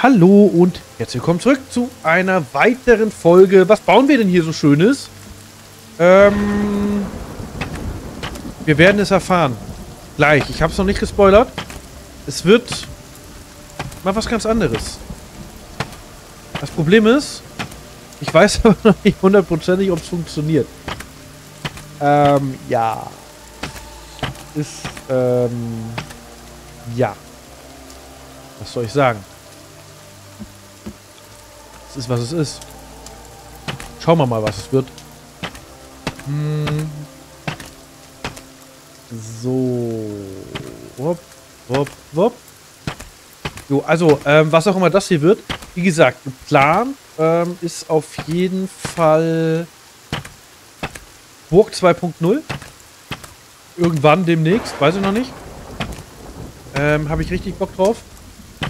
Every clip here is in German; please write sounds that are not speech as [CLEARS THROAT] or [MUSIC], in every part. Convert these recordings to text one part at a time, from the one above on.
Hallo und herzlich willkommen zurück zu einer weiteren Folge. Was bauen wir denn hier so Schönes? Ähm, wir werden es erfahren. Gleich. Ich habe es noch nicht gespoilert. Es wird mal was ganz anderes. Das Problem ist, ich weiß [LAUGHS] aber noch nicht hundertprozentig, ob es funktioniert. Ähm, ja. Ist, ähm, ja. Was soll ich sagen? Es ist, was es ist. Schauen wir mal, was es wird. Hm. So. Wupp, wupp, wupp. Jo, also, ähm, was auch immer das hier wird. Wie gesagt, Plan ähm, ist auf jeden Fall Burg 2.0. Irgendwann demnächst, weiß ich noch nicht. Ähm, Habe ich richtig Bock drauf.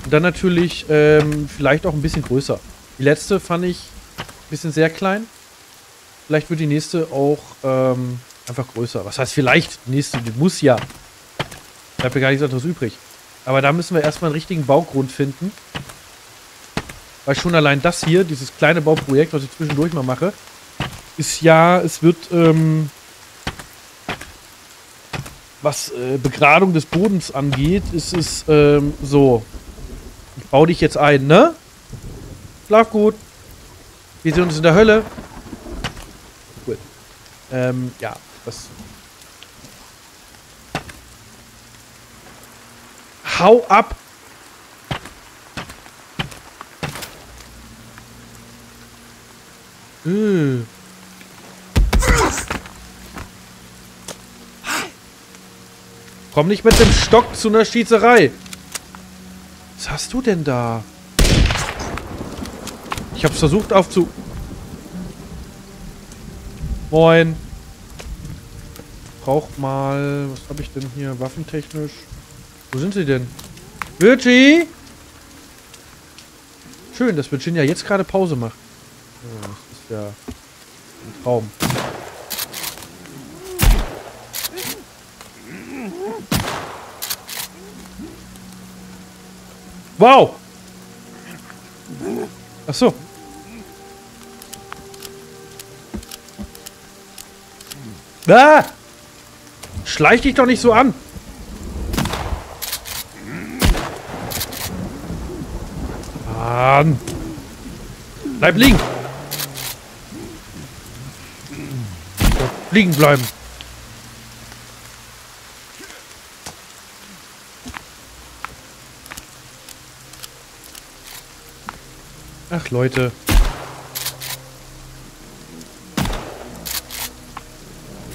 Und dann natürlich ähm, vielleicht auch ein bisschen größer. Die letzte fand ich ein bisschen sehr klein. Vielleicht wird die nächste auch ähm, einfach größer. Was heißt vielleicht? Die nächste, die muss ja. Bleibt ja gar nichts anderes übrig. Aber da müssen wir erstmal einen richtigen Baugrund finden. Weil schon allein das hier, dieses kleine Bauprojekt, was ich zwischendurch mal mache, ist ja, es wird, ähm, was äh, Begradung des Bodens angeht, ist es ähm, so. Ich baue dich jetzt ein, ne? Schlaf gut. Wir sehen uns in der Hölle. Cool. Ähm, ja, das. Hau ab! Äh. Komm nicht mit dem Stock zu einer Schießerei. Was hast du denn da? Ich hab's versucht aufzu... Moin. Brauch mal... Was habe ich denn hier? Waffentechnisch. Wo sind sie denn? Virgie! Schön, dass Virginia jetzt gerade Pause macht. Ja, das ist ja ein Traum. Wow! Ach so. Ah! Schleich dich doch nicht so an. Mann. Bleib liegen. Liegen bleiben. Ach, Leute.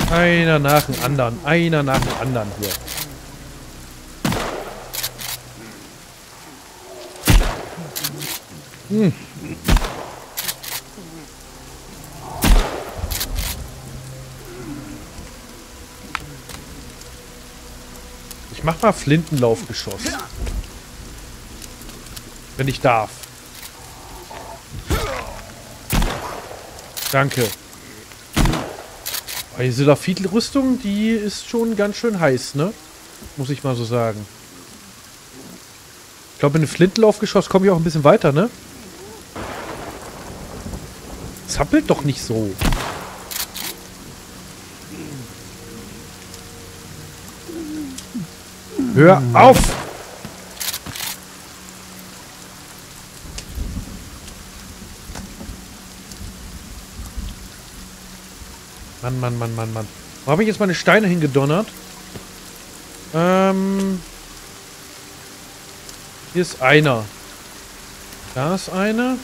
Einer nach dem anderen. Einer nach dem anderen hier. Hm. Ich mach mal Flintenlaufgeschoss. Wenn ich darf. Danke. Aber diese Lafitel-Rüstung, die ist schon ganz schön heiß, ne? Muss ich mal so sagen. Ich glaube, in den Flintenlaufgeschoss komme ich auch ein bisschen weiter, ne? Zappelt doch nicht so. Hör auf! Mann, Mann, Mann, Mann, Mann. Wo habe ich jetzt meine Steine hingedonnert? Ähm. Hier ist einer. Da ist einer.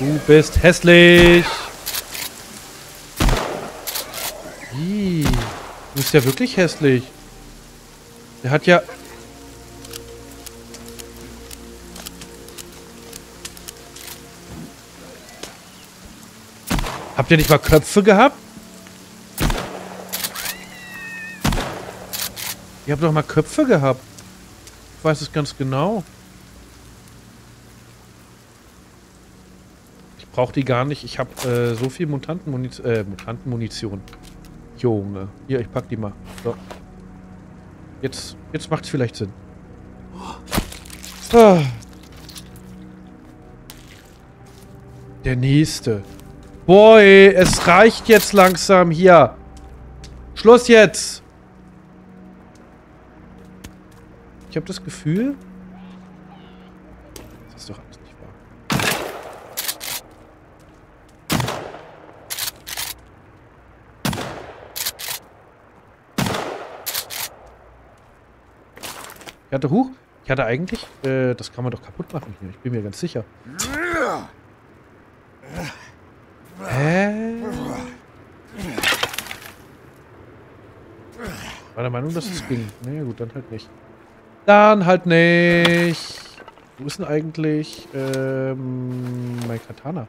Du bist hässlich. Ih, du bist ja wirklich hässlich. Der hat ja... Habt ihr nicht mal Köpfe gehabt? Ihr habt doch mal Köpfe gehabt. Ich weiß es ganz genau. brauche die gar nicht. Ich habe äh, so viel Mutantenmunition. Äh, Mutantenmunition. Junge. Hier, ich pack die mal. So. Jetzt, jetzt macht es vielleicht Sinn. Ah. Der nächste. Boy, es reicht jetzt langsam hier. Schluss jetzt. Ich habe das Gefühl... Das ist doch alles nicht wahr. Ich hatte, huch, ich hatte eigentlich, äh, das kann man doch kaputt machen hier. Ich bin mir ganz sicher. Hä? War der Meinung, dass es ging. Naja gut, dann halt nicht. Dann halt nicht. Wo ist denn eigentlich ähm, mein Katana?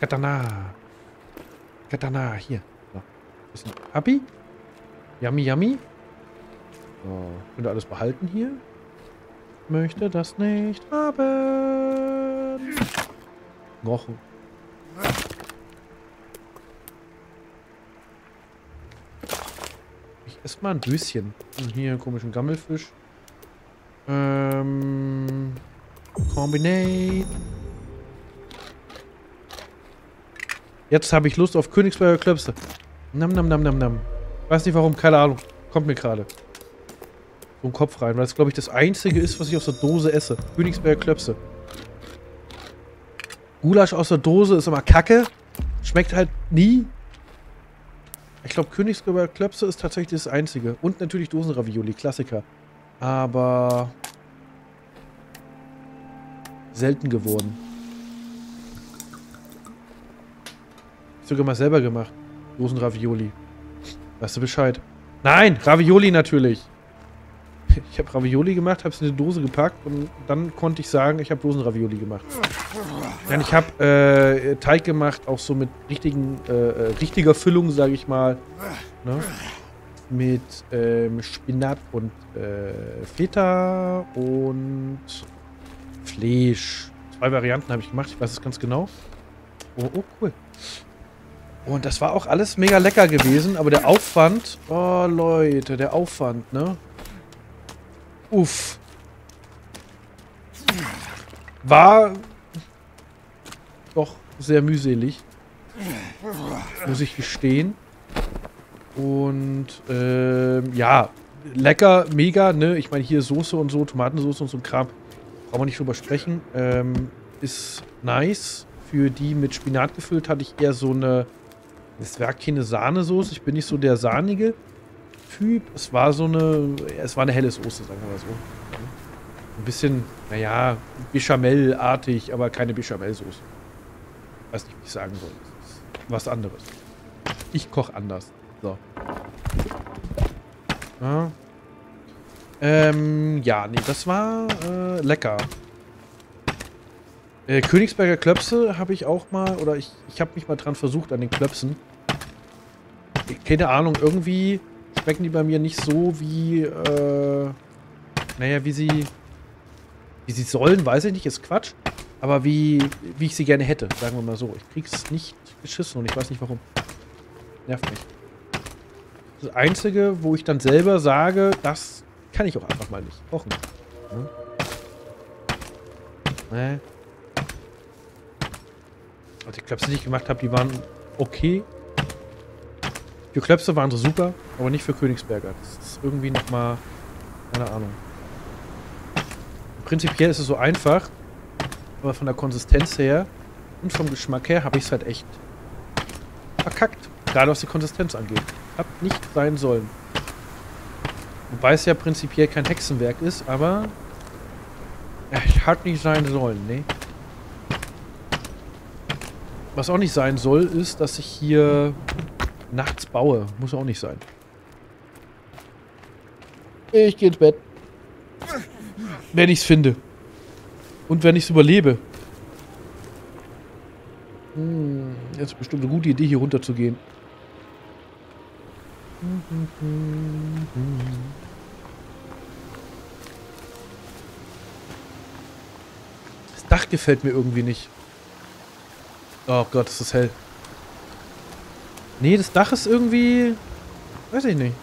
Katana. Katana, hier. So. Ein Happy? Yummy, yummy. So. Könnt ihr alles behalten hier? Möchte das nicht haben. Knochen. Ich esse mal ein Döschen. Und hier einen komischen Gammelfisch. Ähm. Combinate. Jetzt habe ich Lust auf Königsberger Klöpse. Nam, nam, nam, nam, nam. Weiß nicht warum, keine Ahnung. Kommt mir gerade. So ein Kopf rein, weil es, glaube ich, das einzige ist, was ich aus der Dose esse. Königsberger Klöpse. Gulasch aus der Dose ist immer kacke. Schmeckt halt nie. Ich glaube, Königsberger Klöpse ist tatsächlich das einzige. Und natürlich Dosenravioli, Klassiker aber selten geworden. Sogar mal selber gemacht. Dosen Ravioli. Weißt du Bescheid? Nein, Ravioli natürlich. Ich habe Ravioli gemacht, habe es in eine Dose gepackt und dann konnte ich sagen, ich habe Dosenravioli gemacht. Nein, ich habe äh, Teig gemacht, auch so mit richtigen, äh, äh richtiger Füllung, sage ich mal. Ne? mit ähm, Spinat und äh, Feta und Fleisch. Zwei Varianten habe ich gemacht, ich weiß es ganz genau. Oh, oh, cool. Und das war auch alles mega lecker gewesen, aber der Aufwand, oh Leute, der Aufwand, ne? Uff. War doch sehr mühselig. Muss ich gestehen. Und ähm, ja, lecker, mega, ne? Ich meine, hier Soße und so, Tomatensauce und so ein Kram. Brauchen wir nicht drüber sprechen. Ähm, ist nice. Für die mit Spinat gefüllt hatte ich eher so eine. Es war keine Sahnesoße. Ich bin nicht so der sahnige Typ. Es war so eine. Es war eine helle Soße, sagen wir mal so. Ein bisschen, naja, Bechamel-artig, aber keine Bechamel-Soße. Weiß nicht, wie ich sagen soll. was anderes. Ich koche anders. So. Ja. Ähm, ja, nee, das war äh, lecker. Äh, Königsberger Klöpse habe ich auch mal, oder ich, ich habe mich mal dran versucht an den Klöpsen. Keine Ahnung, irgendwie schmecken die bei mir nicht so wie, äh, naja, wie sie, wie sie sollen, weiß ich nicht, ist Quatsch. Aber wie, wie ich sie gerne hätte, sagen wir mal so. Ich krieg's nicht geschissen und ich weiß nicht warum. Nervt mich. Das Einzige, wo ich dann selber sage, das kann ich auch einfach mal nicht kochen. Ne? Nee. Also die Klöpse, die ich gemacht habe, die waren okay. Die Klöpse waren so super, aber nicht für Königsberger. Das ist irgendwie nochmal... Keine Ahnung. Prinzipiell ist es so einfach, aber von der Konsistenz her und vom Geschmack her habe ich es halt echt verkackt. Gerade was die Konsistenz angeht. Hat nicht sein sollen. Wobei es ja prinzipiell kein Hexenwerk ist, aber es hat nicht sein sollen, ne? Was auch nicht sein soll, ist, dass ich hier nachts baue. Muss auch nicht sein. Ich gehe ins Bett. Wenn ich es finde. Und wenn ich es überlebe. Hm, jetzt bestimmt eine gute Idee, hier runter zu gehen. Das Dach gefällt mir irgendwie nicht. Oh Gott, ist das hell. Nee, das Dach ist irgendwie... Weiß ich nicht.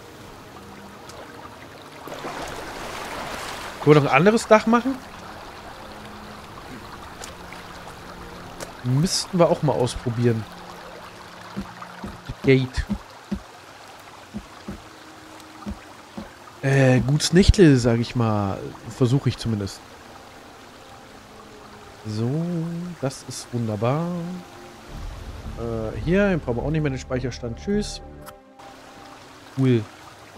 Können wir noch ein anderes Dach machen? Müssten wir auch mal ausprobieren. Gate. Äh, gutes Nächtle, sag ich mal. Versuche ich zumindest. So, das ist wunderbar. Äh, hier, brauchen wir auch nicht mehr den Speicherstand. Tschüss. Cool.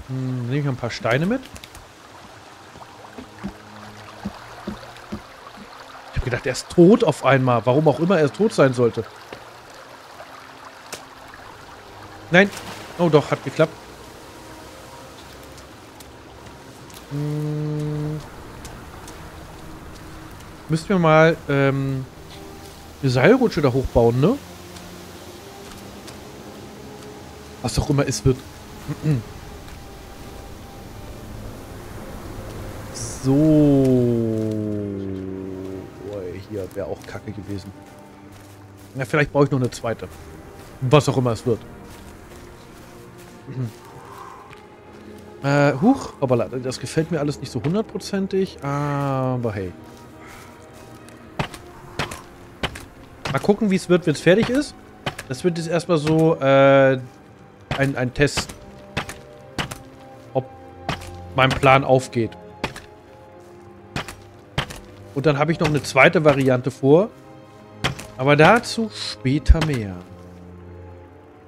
Hm, nehme ich ein paar Steine mit. Ich habe gedacht, er ist tot auf einmal. Warum auch immer er tot sein sollte. Nein. Oh doch, hat geklappt. Hm. Müssen wir mal ähm, eine Seilrutsche da hochbauen, ne? Was auch immer es wird. So. Hier wäre auch kacke gewesen. Ja, vielleicht brauche ich noch eine zweite. Was auch immer es wird. [CLEARS THROAT] Äh, huch, aber das gefällt mir alles nicht so hundertprozentig, aber hey. Mal gucken, wie es wird, wenn es fertig ist. Das wird jetzt erstmal so äh, ein, ein Test, ob mein Plan aufgeht. Und dann habe ich noch eine zweite Variante vor. Aber dazu später mehr.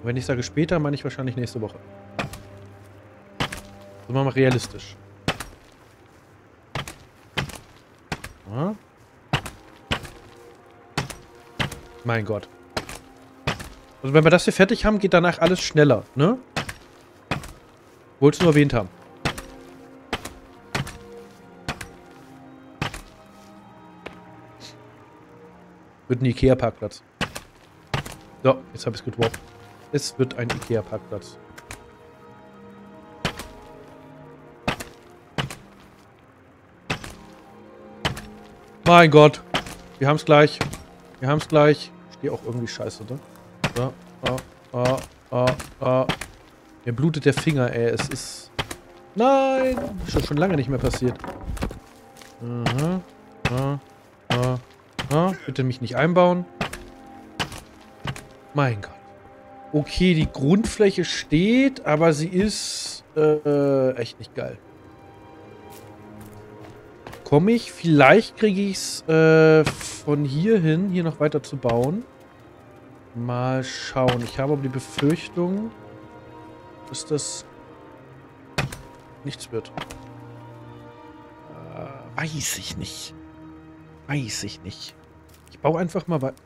wenn ich sage später, meine ich wahrscheinlich nächste Woche. Sind wir mal realistisch. Ja. Mein Gott. Also wenn wir das hier fertig haben, geht danach alles schneller, ne? Wolltest du nur erwähnt haben. Wird ein Ikea-Parkplatz. So, jetzt habe ich es gedroppt. Es wird ein Ikea-Parkplatz. Mein Gott. Wir haben es gleich. Wir haben es gleich. Ich stehe auch irgendwie scheiße, ne? So. Oh, oh, oh, oh. Mir blutet der Finger, ey. Es ist... Nein! Ist schon, schon lange nicht mehr passiert. Ah, ah, ah. Bitte mich nicht einbauen. Mein Gott. Okay, die Grundfläche steht, aber sie ist äh, echt nicht geil komme ich. Vielleicht kriege ich es äh, von hier hin, hier noch weiter zu bauen. Mal schauen. Ich habe aber die Befürchtung, dass das nichts wird. Äh, weiß ich nicht. Weiß ich nicht. Ich baue einfach mal weiter.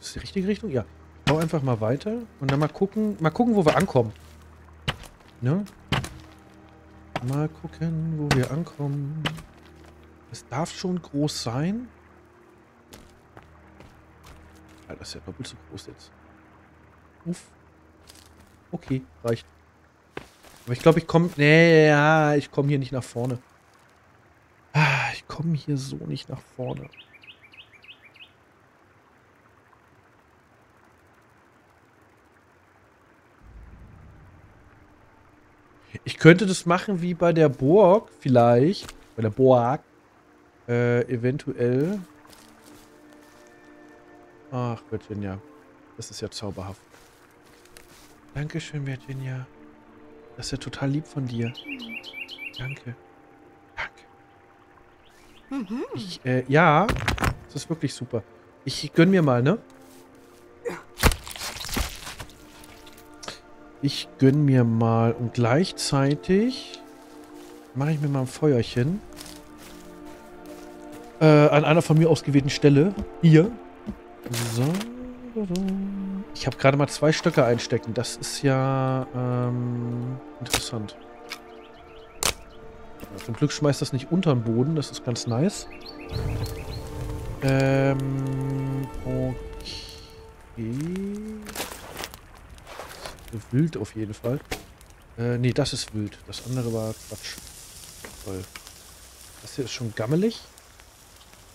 Ist die richtige Richtung? Ja. Ich baue einfach mal weiter und dann mal gucken, mal gucken, wo wir ankommen. Ne? Mal gucken, wo wir ankommen. Es darf schon groß sein. Ja, das ist ja doppelt so groß jetzt. Uff. Okay, reicht. Aber ich glaube, ich komme... Nee, ja, ich komme hier nicht nach vorne. Ah, ich komme hier so nicht nach vorne. Ich könnte das machen wie bei der Burg vielleicht. Bei der Burg. Äh, eventuell. Ach, Virginia. Das ist ja zauberhaft. Dankeschön, Virginia. Das ist ja total lieb von dir. Danke. Danke. Mhm. Ich, äh, ja. Das ist wirklich super. Ich gönn mir mal, ne? Ich gönn mir mal und gleichzeitig mache ich mir mal ein Feuerchen. Äh, an einer von mir ausgewählten Stelle. Hier. So. Ich habe gerade mal zwei Stöcke einstecken. Das ist ja ähm, interessant. Zum Glück schmeißt das nicht unter den Boden. Das ist ganz nice. Ähm, okay. Wild auf jeden Fall. Äh, nee, das ist wild. Das andere war Quatsch. Toll. Das hier ist schon gammelig.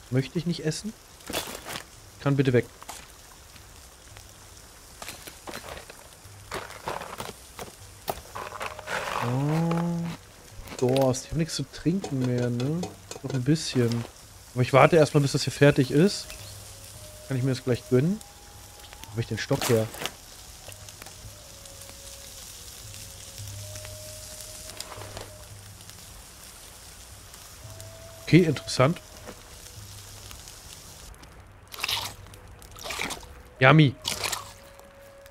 Möchte ich nicht essen. Kann bitte weg. Oh, Ich habe nichts zu trinken mehr, ne? Noch ein bisschen. Aber ich warte erstmal, bis das hier fertig ist. Kann ich mir das gleich gönnen? Habe ich den Stock her? Okay, interessant. Yummy.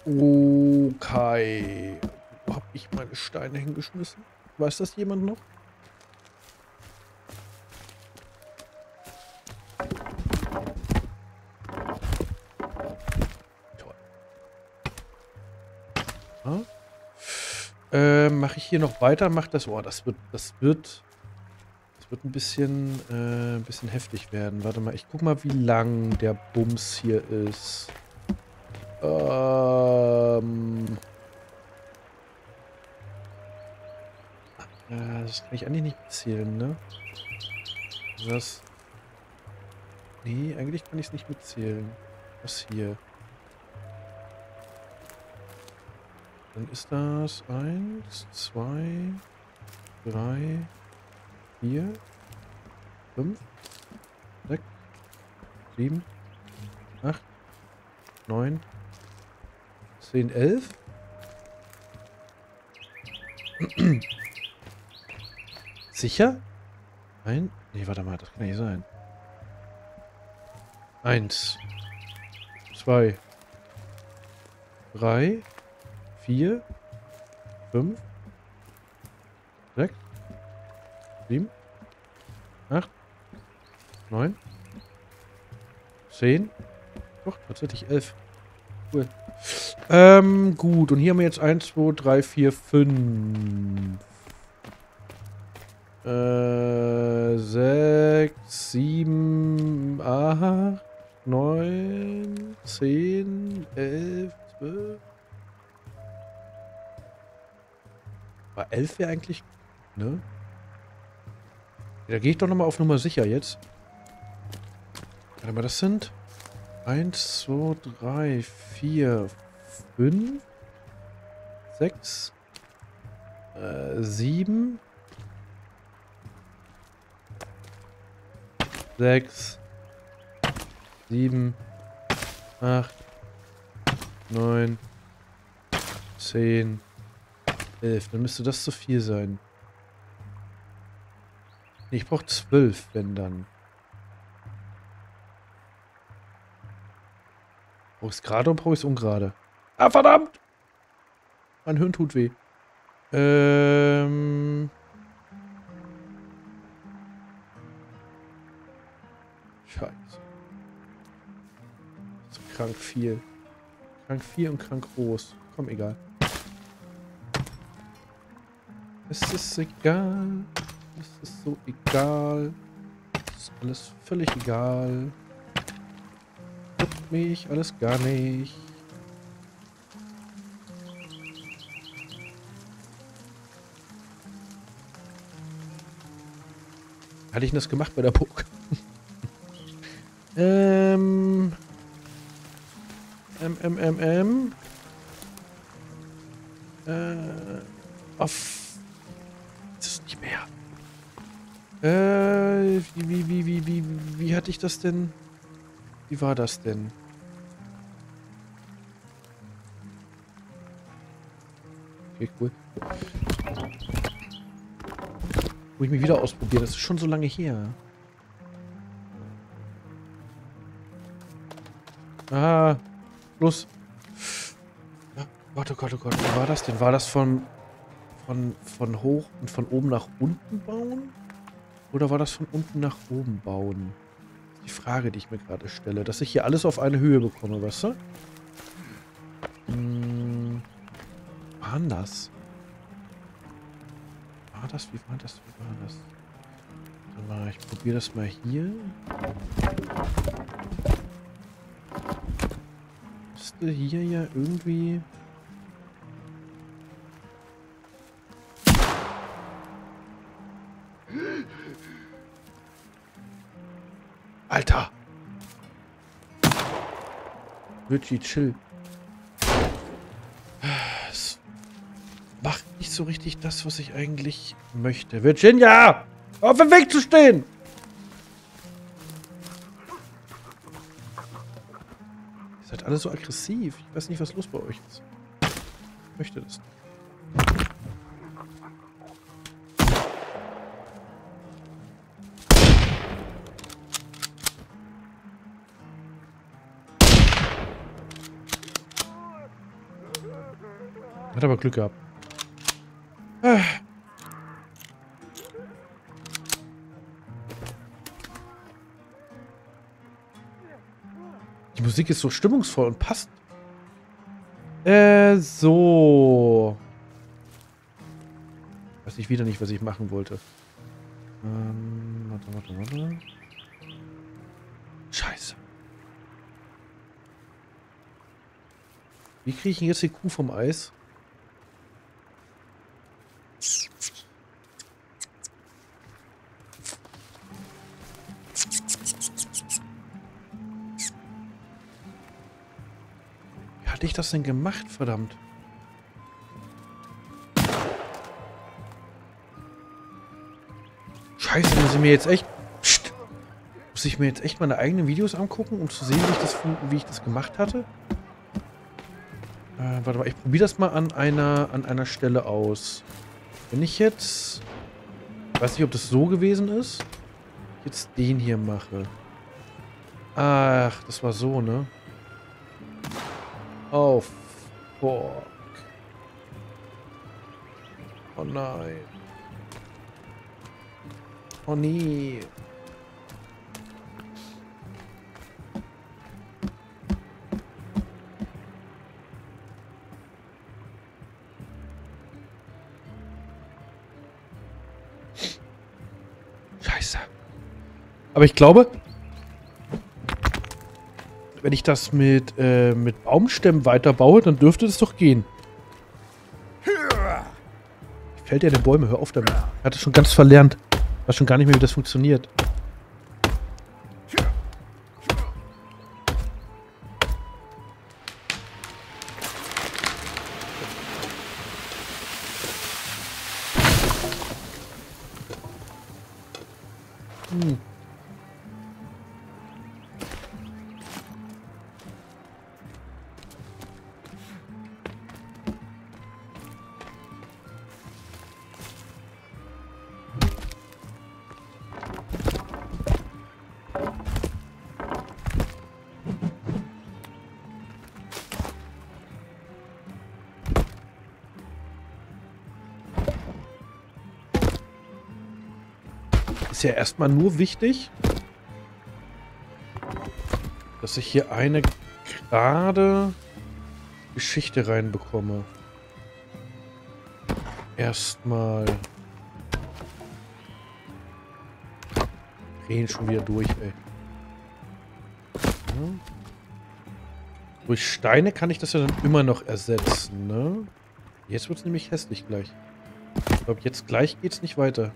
Okay. Wo habe ich meine Steine hingeschmissen? Weiß das jemand noch? Toll. Ja. Äh, Mache ich hier noch weiter? Macht das... Oh, das wird... Das wird... Das wird ein bisschen... Äh, ein bisschen heftig werden. Warte mal, ich guck mal, wie lang der Bums hier ist. Ähm... Das kann ich eigentlich nicht mitzählen, ne? Das. Nee, eigentlich kann ich es nicht mitzählen. Was hier? Dann ist das eins, zwei, drei, vier, fünf, sechs, sieben, acht, neun, zehn, elf. [CLEARS THROAT] Sicher? Ein? Nee, warte mal, das kann nicht sein. Eins. Zwei. Drei. Vier. Fünf. Sechs. Sieben. Acht. Neun. Zehn. Doch, tatsächlich elf. Cool. Ähm, gut. Und hier haben wir jetzt eins, zwei, drei, vier, fünf. Äh, sechs, sieben, acht, neun, zehn, elf, zwölf. War elf wäre eigentlich, ne? Da gehe ich doch nochmal auf Nummer sicher jetzt. Warte mal, das sind eins, zwei, drei, vier, fünf, sechs, äh, sieben, sechs, sieben, acht, neun, zehn, elf. Dann müsste das zu viel sein. Ich brauche zwölf, wenn dann. Es gerade oder es ungerade? Ah, verdammt! Mein Hirn tut weh. Ähm... Scheiße. So krank viel. Krank viel und krank groß. Komm, egal. Es ist egal. Es ist so egal. Es ist alles völlig egal. Tut mich alles gar nicht. Hatte ich denn das gemacht bei der Burg? [LAUGHS] Ähm. M, M, M, M. Äh. Auf. Das ist nicht mehr. Äh. Wie, wie, wie, wie, wie, wie hatte ich das denn? Wie war das denn? Okay, cool. Wo ich mich wieder ausprobiere. Das ist schon so lange her. Ah, los. Ja, Gott, oh Gott. Wie war das denn? War das von, von, von hoch und von oben nach unten bauen? Oder war das von unten nach oben bauen? Die Frage, die ich mir gerade stelle. Dass ich hier alles auf eine Höhe bekomme, weißt du? Hm, war das? Das? Wie war das? Wie war das? Mal, ich probiere das mal hier müsste hier ja irgendwie... Alter! Richie, chill. Nicht so richtig das, was ich eigentlich möchte. Virginia! Auf dem Weg zu stehen! Ihr seid alle so aggressiv. Ich weiß nicht, was los bei euch ist. Ich möchte das nicht. Hat aber Glück gehabt. Musik ist so stimmungsvoll und passt. Äh, so. Weiß ich wieder nicht, was ich machen wollte. Ähm, warte, warte, warte. Scheiße. Wie kriege ich denn jetzt die Kuh vom Eis? Hatte ich das denn gemacht, verdammt? Scheiße, muss ich mir jetzt echt... Psst, muss ich mir jetzt echt meine eigenen Videos angucken, um zu sehen, wie ich das, wie ich das gemacht hatte? Äh, warte mal, ich probiere das mal an einer, an einer Stelle aus. Wenn ich jetzt... Weiß nicht, ob das so gewesen ist. Jetzt den hier mache. Ach, das war so, ne? Oh, fuck. Oh nein. Oh. Scheiße. Aber ich glaube, wenn ich das mit, äh, mit Baumstämmen weiterbaue, dann dürfte es doch gehen. Fällt ja den Bäume, hör auf damit. Er hat es schon ganz verlernt. Weiß schon gar nicht mehr, wie das funktioniert. Ja erstmal nur wichtig, dass ich hier eine gerade Geschichte reinbekomme. Erstmal. Drehen schon wieder durch, ey. Durch Steine kann ich das ja dann immer noch ersetzen, ne? Jetzt wird es nämlich hässlich gleich. Ich glaube, jetzt gleich geht es nicht weiter.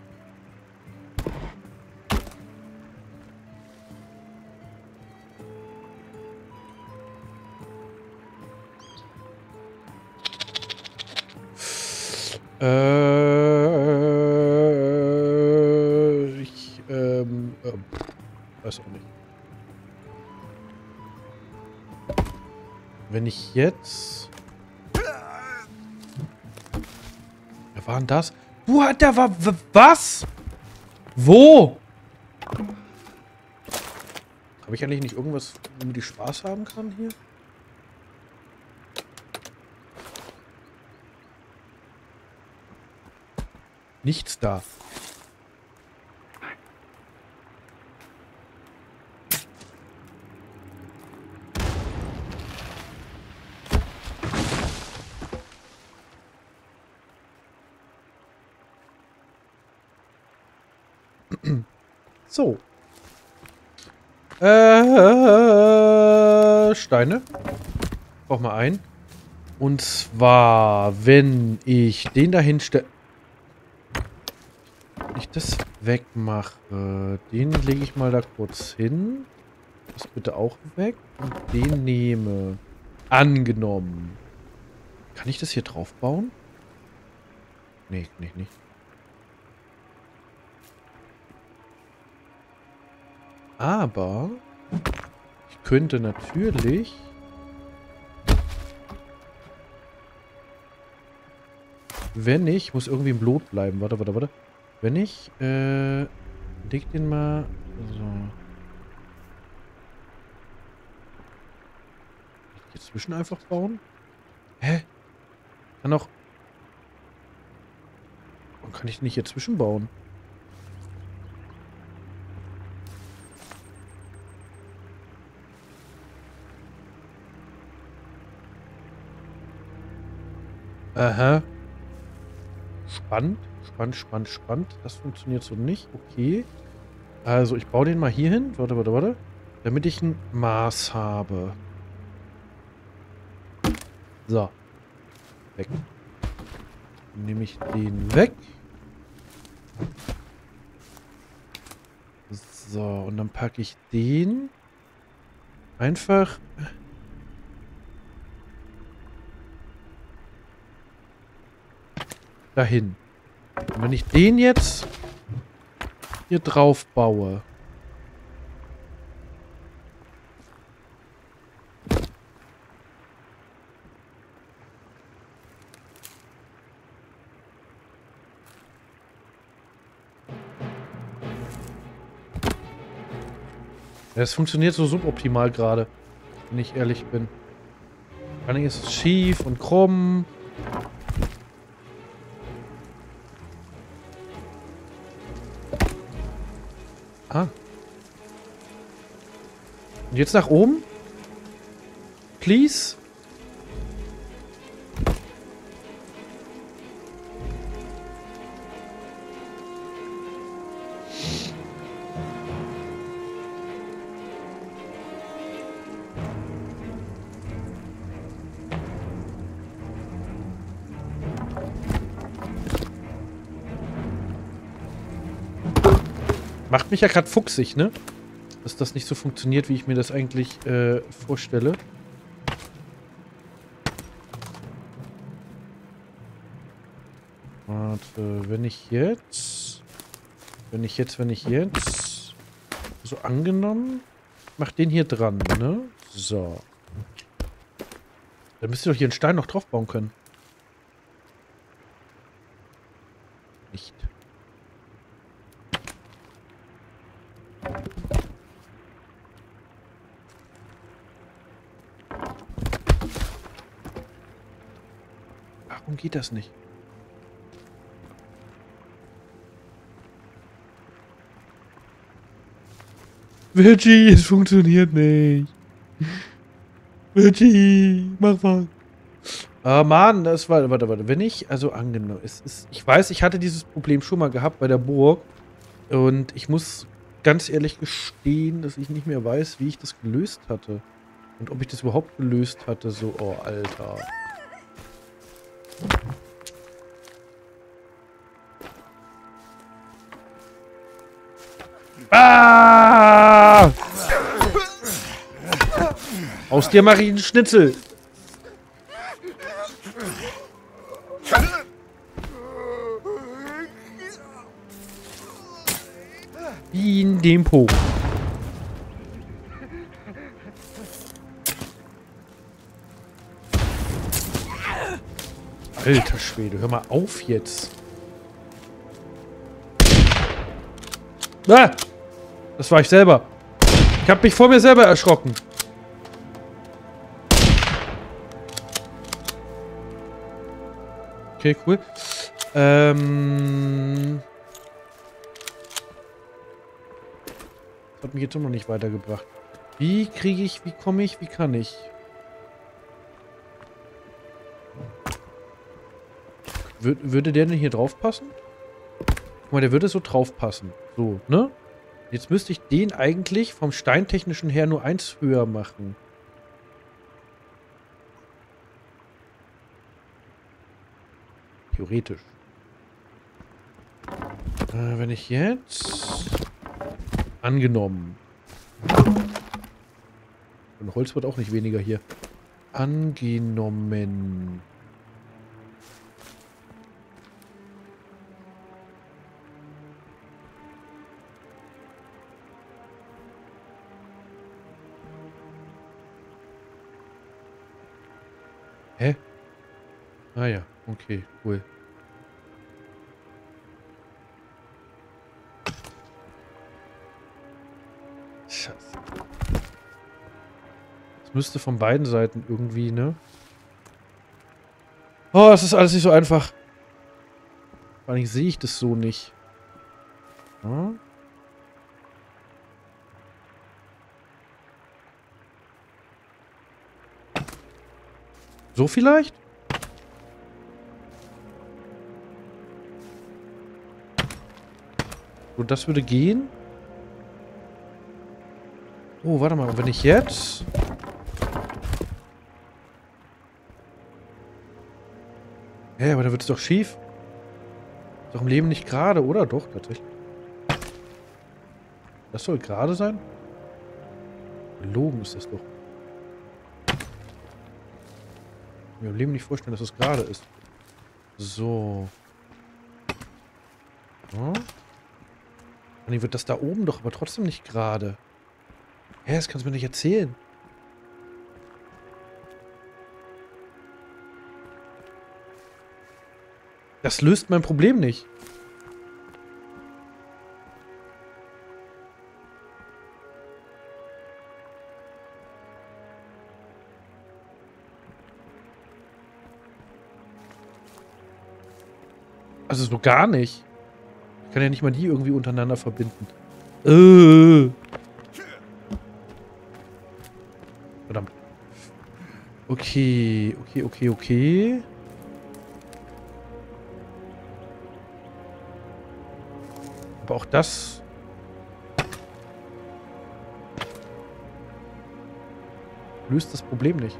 Äh, ich, ähm, äh, weiß auch nicht. Wenn ich jetzt... Wer war denn das? Du hat der. Was? Wo? Habe ich eigentlich nicht irgendwas, womit ich Spaß haben kann hier? Nichts da. [CLEARS THROAT] So. Äh, Steine. Brauch mal ein. Und zwar, wenn ich den dahin stelle... Ich das wegmache, den lege ich mal da kurz hin. Das bitte auch weg. Und den nehme. Angenommen. Kann ich das hier drauf bauen? Nee, nicht, nicht. Aber ich könnte natürlich... Wenn ich... muss irgendwie im Blut bleiben. Warte, warte, warte. Wenn ich... Äh, leg den mal... So. Hier zwischen einfach bauen? Hä? Kann auch... Warum kann ich nicht hier zwischen bauen? Aha. Spannend, spannend, spannend, spannend. Das funktioniert so nicht. Okay. Also, ich baue den mal hier hin. Warte, warte, warte. Damit ich ein Maß habe. So. Weg. Dann nehme ich den weg. So, und dann packe ich den einfach dahin. Und wenn ich den jetzt hier drauf baue. Es funktioniert so suboptimal gerade, wenn ich ehrlich bin. Vor allem ist es schief und krumm. Ah. Und jetzt nach oben? Please? Macht mich ja gerade fuchsig, ne? Dass das nicht so funktioniert, wie ich mir das eigentlich äh, vorstelle. Warte, wenn ich jetzt... Wenn ich jetzt, wenn ich jetzt... So angenommen... Mach den hier dran, ne? So. Dann müsst ihr doch hier einen Stein noch drauf bauen können. Warum geht das nicht? Virgie, es funktioniert nicht. Virgie, mach was. Ah, Mann, das war, warte, warte, wenn ich, also angenommen, es ist, ich weiß, ich hatte dieses Problem schon mal gehabt bei der Burg und ich muss ganz ehrlich gestehen, dass ich nicht mehr weiß, wie ich das gelöst hatte. Und ob ich das überhaupt gelöst hatte, so, oh, Alter. Ah! Aus dir mache ich einen Schnitzel. Wie in dem Po. Alter Schwede, hör mal auf jetzt. Ah! Das war ich selber. Ich habe mich vor mir selber erschrocken. Okay, cool. Ähm... Das hat mich jetzt immer noch nicht weitergebracht. Wie kriege ich, wie komme ich, wie kann ich? Wür würde der denn hier drauf passen? Guck mal, der würde so drauf passen. So, ne? Jetzt müsste ich den eigentlich vom steintechnischen her nur eins höher machen. Theoretisch. Äh, wenn ich jetzt... Angenommen. Und Holz wird auch nicht weniger hier. Angenommen. Ah ja, okay, cool. Scheiße. Das müsste von beiden Seiten irgendwie, ne? Oh, das ist alles nicht so einfach. Vor allem sehe ich das so nicht. Hm? So vielleicht? So, das würde gehen. Oh, warte mal. Wenn ich jetzt... Hä, aber da wird es doch schief. Ist doch im Leben nicht gerade, oder? Doch, tatsächlich. Das soll gerade sein? Gelogen ist das doch. Ich mir im Leben nicht vorstellen, dass es das gerade ist. So. Hm? Dann wird das da oben doch aber trotzdem nicht gerade. Hä, das kannst du mir nicht erzählen. Das löst mein Problem nicht. Also so gar nicht. Ich kann ja nicht mal die irgendwie untereinander verbinden. Äh. Verdammt. Okay, okay, okay, okay. Aber auch das... löst das Problem nicht.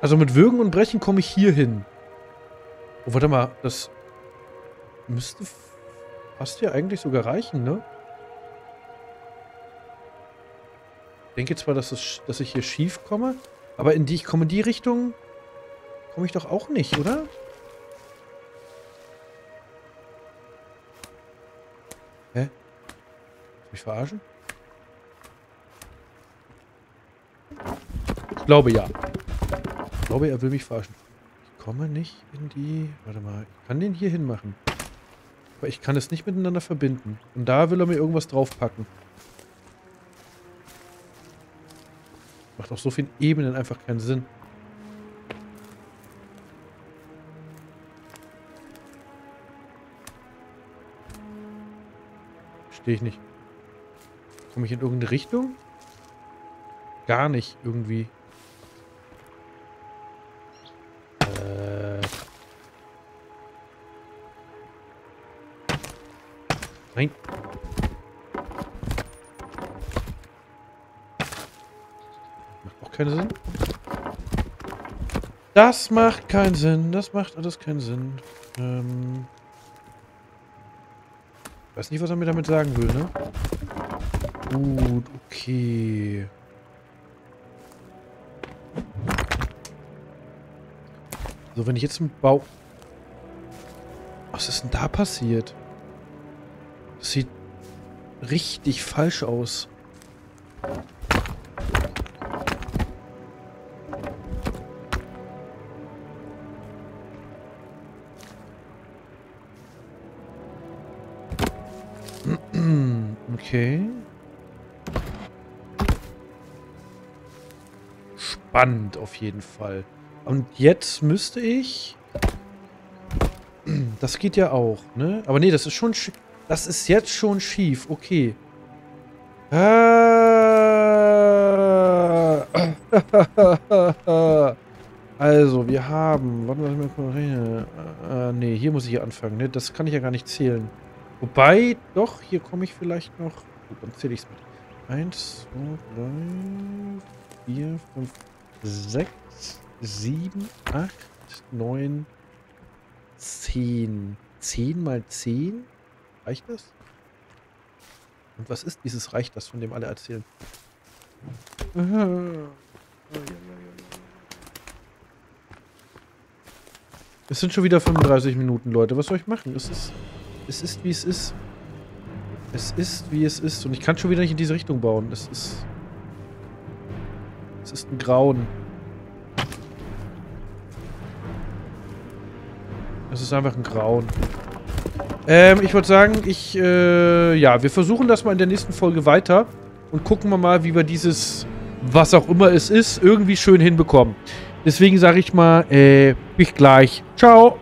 Also mit Würgen und Brechen komme ich hier hin. Oh, warte mal. Das müsste fast hier eigentlich sogar reichen, ne? Ich denke zwar, dass, es, dass ich hier schief komme, aber in die ich komme die Richtung komme ich doch auch nicht, oder? Hä? Mich verarschen? Ich glaube ja. Ich glaube, er will mich verarschen. Ich komme nicht in die... Warte mal. Ich kann den hier hinmachen. Aber ich kann es nicht miteinander verbinden. Und da will er mir irgendwas draufpacken. Macht auf so vielen Ebenen einfach keinen Sinn. Verstehe ich nicht. Komme ich in irgendeine Richtung? Gar nicht irgendwie. Nein. Macht auch keinen Sinn. Das macht keinen Sinn. Das macht alles keinen Sinn. Ähm... Weiß nicht, was er mir damit sagen will, ne? Gut, okay. So, wenn ich jetzt einen Bau... Was ist denn da passiert? Sieht richtig falsch aus. [CLEARS THROAT] Okay. Spannend auf jeden Fall. Und jetzt müsste ich... [CLEARS THROAT] Das geht ja auch, ne? Aber nee, das ist schon... Das ist jetzt schon schief. Okay. [LAUGHS] Also, wir haben... Warte mal, äh, nee, hier muss ich anfangen, ne? Das kann ich ja gar nicht zählen. Wobei, doch, hier komme ich vielleicht noch. Gut, dann zähle ich es mit. 1, 2, 3, 4, 5, 6, 7, 8, 9, 10. 10 mal 10? Reicht das? Und was ist dieses Reicht das, von dem alle erzählen? Es sind schon wieder 35 Minuten, Leute. Was soll ich machen? Es ist... Es ist, wie es ist. Es ist, wie es ist. Und ich kann schon wieder nicht in diese Richtung bauen. Es ist... Es ist ein Grauen. Es ist einfach ein Grauen. Ähm, ich würde sagen, ich, äh, ja, wir versuchen das mal in der nächsten Folge weiter und gucken wir mal, wie wir dieses, was auch immer es ist, irgendwie schön hinbekommen. Deswegen sage ich mal, äh, bis gleich. Ciao.